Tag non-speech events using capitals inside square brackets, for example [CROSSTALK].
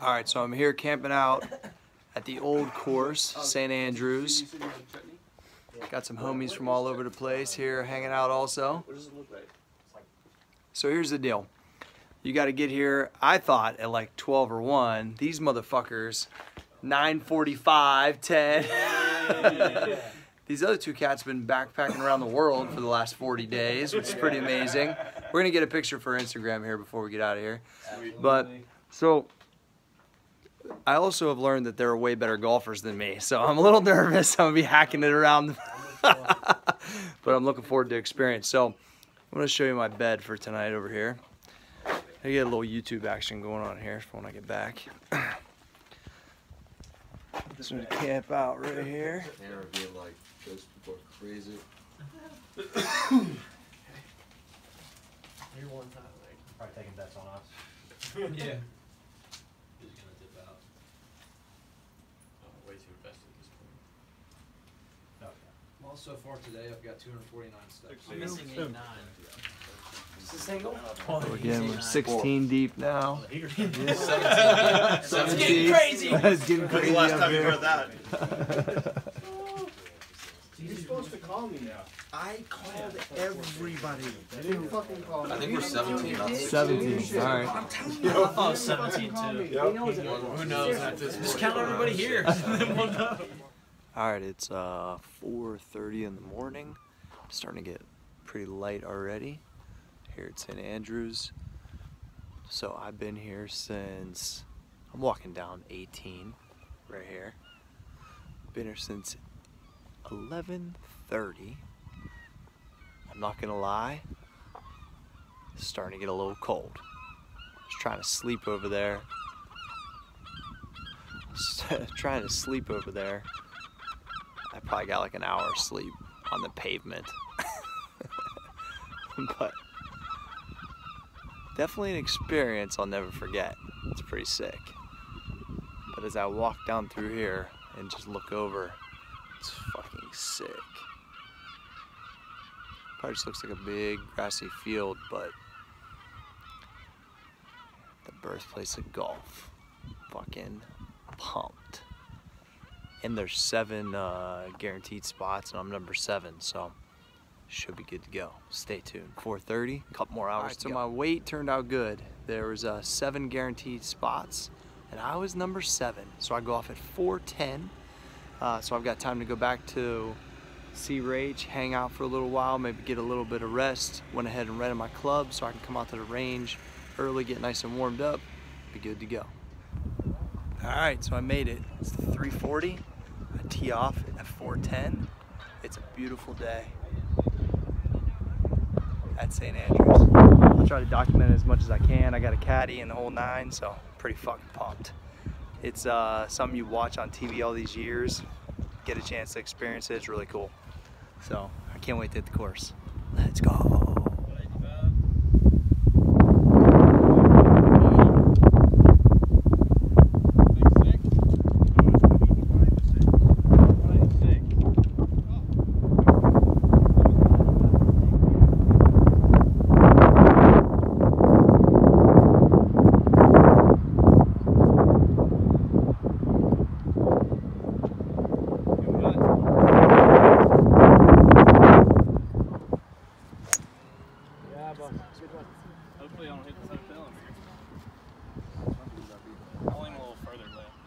All right, so I'm here camping out at the old course, St. Andrews. Got some homies from all over the place here hanging out also. So here's the deal. You got to get here, I thought, at like 12 or 1. These motherfuckers, 9.45, 10. [LAUGHS] These other two cats have been backpacking around the world for the last 40 days, which is pretty amazing. We're going to get a picture for Instagram here before we get out of here. But, so, I also have learned that they're way better golfers than me. So I'm a little [LAUGHS] nervous. I'm going to be hacking it around. [LAUGHS] but I'm looking forward to experience. So I'm going to show you my bed for tonight over here. I get a little YouTube action going on here for when I get back. [CLEARS THROAT] This one camp out right here. Tanner being like, those people are crazy. [COUGHS] Here one time, like, Probably taking bets on us. yeah. [LAUGHS] Who's gonna dip out? I'm way too invested at this point. Okay. Well, so far today, I've got 249 steps. I'm missing eight, nine. Again, we're 16 deep now. [LAUGHS] It's getting crazy. it's getting crazy last up time you heard that? [LAUGHS] You're supposed to call me now. I called everybody. You didn't fucking call me. I think we're 17, not 17. All right. [LAUGHS] Oh, 17 too. Who knows at this point? Just count everybody here. Then we'll know. All right, it's uh 4:30 in the morning. Starting to get pretty light already here at St. Andrews. So I've been here since I'm walking down 18 right here. Been here since 11:30. I'm not gonna lie, it's starting to get a little cold. Just trying to sleep over there. [LAUGHS] trying to sleep over there. Probably got like an hour of sleep on the pavement. [LAUGHS] but definitely an experience I'll never forget. It's pretty sick. But as I walk down through here and just look over, it's fucking sick. Probably just looks like a big grassy field, but the birthplace of golf. Fucking pumped and there's seven uh, guaranteed spots, and I'm number seven, so should be good to go. Stay tuned. 4:30, a couple more hours. so my weight turned out good. There was uh, seven guaranteed spots, and I was number seven. So I go off at 4:10. Uh, so I've got time to go back to Sea Rage, hang out for a little while, maybe get a little bit of rest. Went ahead and rented my club so I can come out to the range early, get nice and warmed up, be good to go. All right, so I made it. It's 3:40. Tee off at 4:10. It's a beautiful day at St. Andrews. I'll try to document it as much as I can. I got a caddy and the whole nine, so pretty fucking pumped. It's uh, something you watch on TV all these years. Get a chance to experience it. It's really cool. So I can't wait to hit the course. Let's go. Hopefully I don't hit the same felon. I lean a little further left.